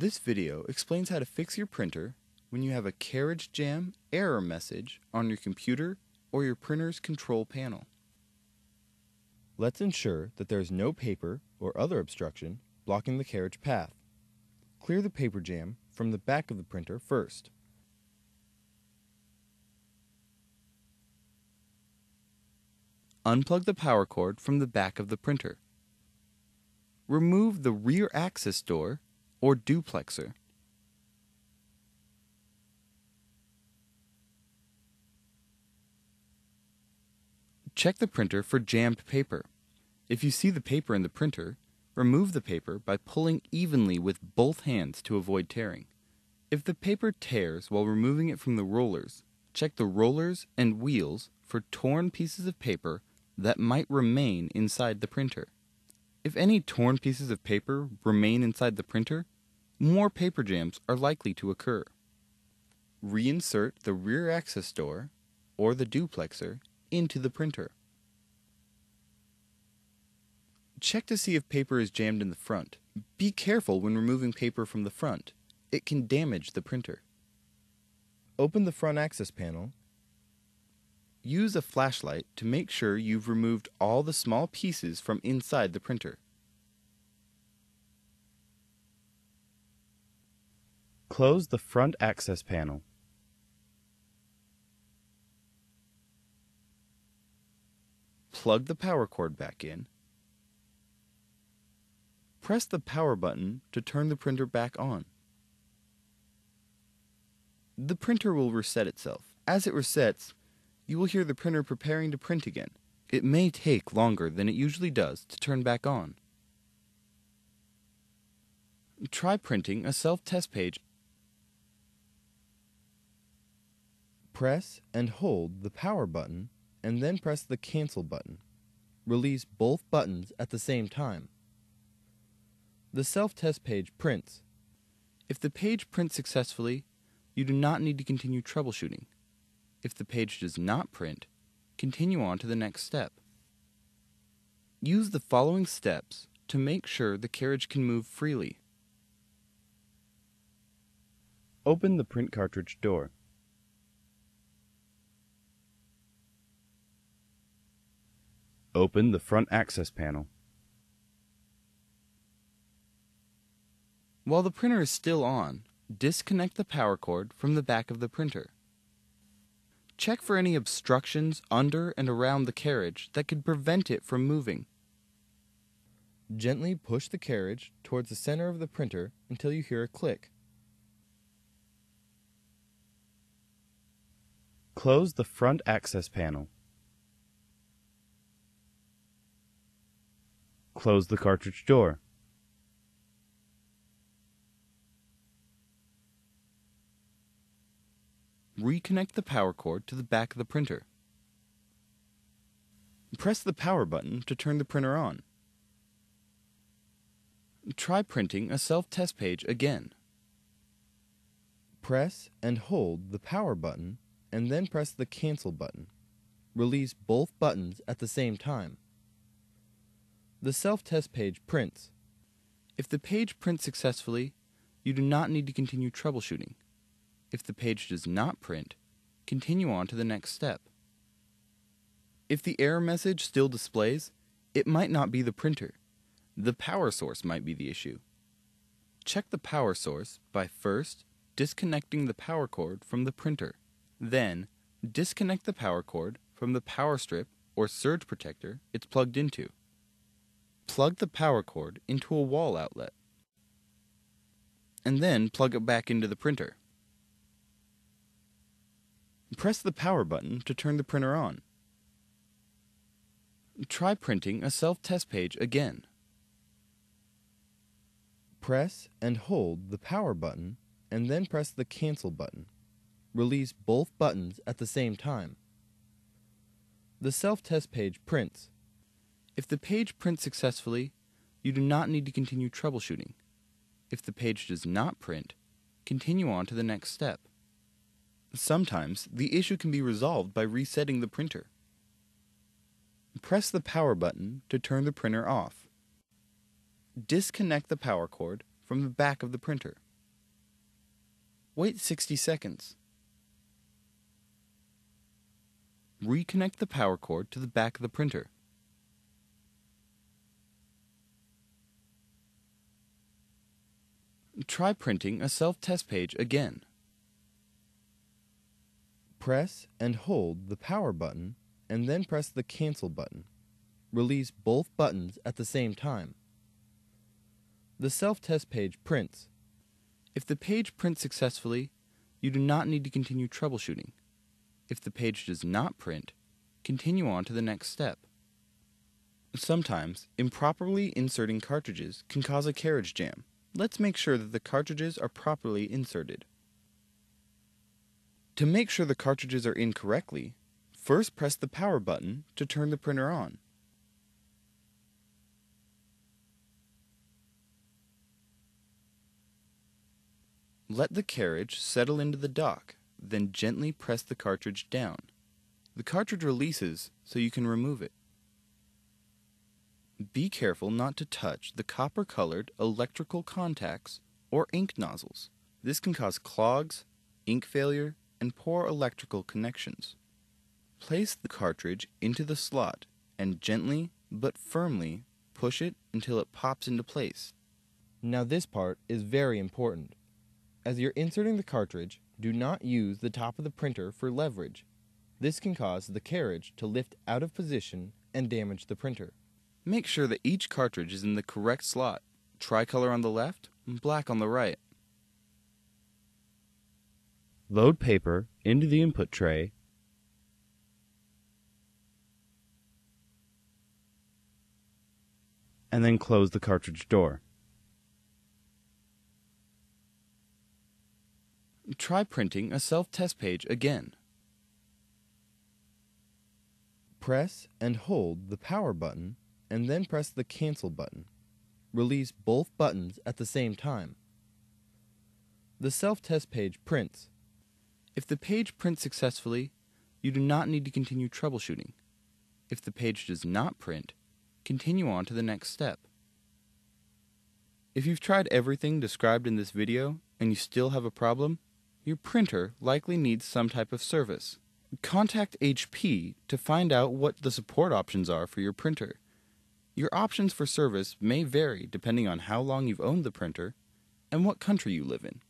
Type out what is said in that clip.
This video explains how to fix your printer when you have a carriage jam error message on your computer or your printer's control panel. Let's ensure that there is no paper or other obstruction blocking the carriage path. Clear the paper jam from the back of the printer first. Unplug the power cord from the back of the printer. Remove the rear access door or duplexer. Check the printer for jammed paper. If you see the paper in the printer, remove the paper by pulling evenly with both hands to avoid tearing. If the paper tears while removing it from the rollers, check the rollers and wheels for torn pieces of paper that might remain inside the printer. If any torn pieces of paper remain inside the printer, more paper jams are likely to occur. Reinsert the rear access door or the duplexer into the printer. Check to see if paper is jammed in the front. Be careful when removing paper from the front. It can damage the printer. Open the front access panel. Use a flashlight to make sure you've removed all the small pieces from inside the printer. Close the front access panel. Plug the power cord back in. Press the power button to turn the printer back on. The printer will reset itself. As it resets, you will hear the printer preparing to print again. It may take longer than it usually does to turn back on. Try printing a self-test page. Press and hold the power button and then press the cancel button. Release both buttons at the same time. The self-test page prints. If the page prints successfully, you do not need to continue troubleshooting. If the page does not print, continue on to the next step. Use the following steps to make sure the carriage can move freely. Open the print cartridge door. Open the front access panel. While the printer is still on, disconnect the power cord from the back of the printer. Check for any obstructions under and around the carriage that could prevent it from moving. Gently push the carriage towards the center of the printer until you hear a click. Close the front access panel. Close the cartridge door. Reconnect the power cord to the back of the printer. Press the power button to turn the printer on. Try printing a self-test page again. Press and hold the power button and then press the cancel button. Release both buttons at the same time. The self-test page prints. If the page prints successfully, you do not need to continue troubleshooting. If the page does not print, continue on to the next step. If the error message still displays, it might not be the printer. The power source might be the issue. Check the power source by first disconnecting the power cord from the printer. Then, disconnect the power cord from the power strip or surge protector it's plugged into. Plug the power cord into a wall outlet. And then plug it back into the printer. Press the power button to turn the printer on. Try printing a self-test page again. Press and hold the power button and then press the cancel button. Release both buttons at the same time. The self-test page prints. If the page prints successfully, you do not need to continue troubleshooting. If the page does not print, continue on to the next step. Sometimes the issue can be resolved by resetting the printer. Press the power button to turn the printer off. Disconnect the power cord from the back of the printer. Wait 60 seconds. Reconnect the power cord to the back of the printer. Try printing a self-test page again. Press and hold the power button and then press the cancel button. Release both buttons at the same time. The self-test page prints. If the page prints successfully, you do not need to continue troubleshooting. If the page does not print, continue on to the next step. Sometimes, improperly inserting cartridges can cause a carriage jam. Let's make sure that the cartridges are properly inserted. To make sure the cartridges are in correctly, first press the power button to turn the printer on. Let the carriage settle into the dock, then gently press the cartridge down. The cartridge releases so you can remove it. Be careful not to touch the copper-colored electrical contacts or ink nozzles. This can cause clogs, ink failure, and poor electrical connections. Place the cartridge into the slot and gently but firmly push it until it pops into place. Now this part is very important. As you're inserting the cartridge, do not use the top of the printer for leverage. This can cause the carriage to lift out of position and damage the printer. Make sure that each cartridge is in the correct slot, tricolor on the left black on the right. Load paper into the input tray and then close the cartridge door. Try printing a self-test page again. Press and hold the power button and then press the cancel button. Release both buttons at the same time. The self-test page prints. If the page prints successfully, you do not need to continue troubleshooting. If the page does not print, continue on to the next step. If you've tried everything described in this video and you still have a problem, your printer likely needs some type of service. Contact HP to find out what the support options are for your printer. Your options for service may vary depending on how long you've owned the printer and what country you live in.